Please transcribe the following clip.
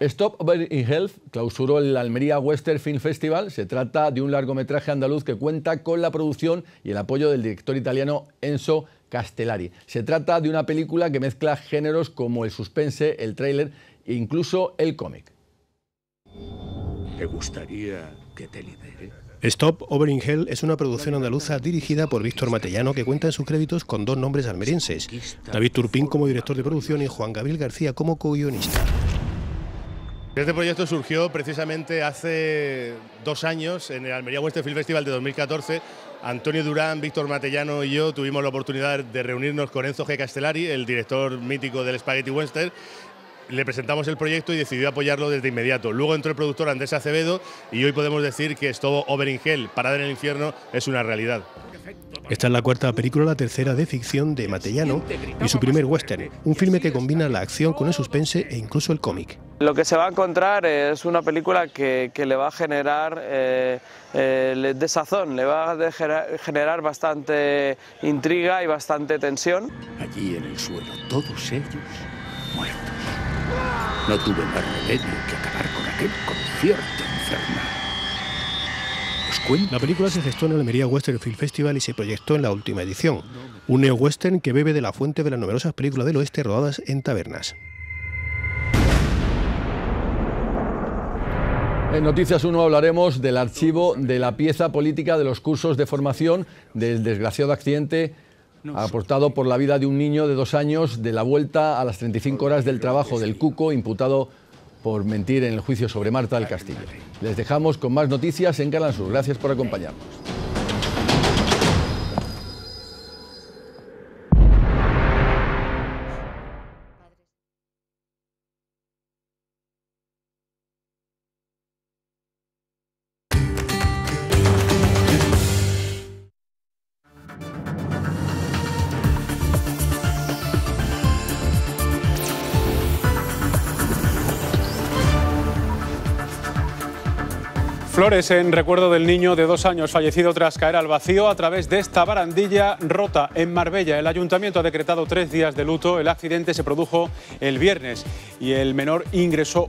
Stop Over in Health clausuró el Almería Western Film Festival. Se trata de un largometraje andaluz que cuenta con la producción y el apoyo del director italiano Enzo Castellari. Se trata de una película que mezcla géneros como el suspense, el tráiler e incluso el cómic. ¿Te gustaría que te libere? Stop Over in Hell es una producción andaluza dirigida por Víctor Matellano que cuenta en sus créditos con dos nombres almerienses, David Turpín como director de producción y Juan Gabriel García como co-guionista. Este proyecto surgió precisamente hace dos años en el Almería Western Film Festival de 2014. Antonio Durán, Víctor Matellano y yo tuvimos la oportunidad de reunirnos con Enzo G. Castellari, el director mítico del Spaghetti Western, le presentamos el proyecto y decidió apoyarlo desde inmediato. Luego entró el productor Andrés Acevedo y hoy podemos decir que esto Over in Hell, Parada en el Infierno, es una realidad. Esta es la cuarta película, la tercera de ficción de Matellano y su primer western, un filme que combina la acción con el suspense e incluso el cómic. Lo que se va a encontrar es una película que, le va a generar eh, eh, desazón, le va a generar bastante intriga y bastante tensión. Allí en el suelo, todos ellos muertos. No tuve más remedio que acabar con aquel concierto infernal. La película se gestó en el Almería Western Film Festival y se proyectó en la última edición, un neo-western que bebe de la fuente de las numerosas películas del oeste rodadas en tabernas. En Noticias 1 hablaremos del archivo de la pieza política de los cursos de formación del desgraciado accidente aportado por la vida de un niño de dos años de la vuelta a las 35 horas del trabajo del Cuco imputado por mentir en el juicio sobre Marta del Castillo. Les dejamos con más noticias en Canal Sur. Gracias por acompañarnos. Flores en recuerdo del niño de dos años fallecido tras caer al vacío a través de esta barandilla rota en Marbella. El ayuntamiento ha decretado tres días de luto. El accidente se produjo el viernes y el menor ingresó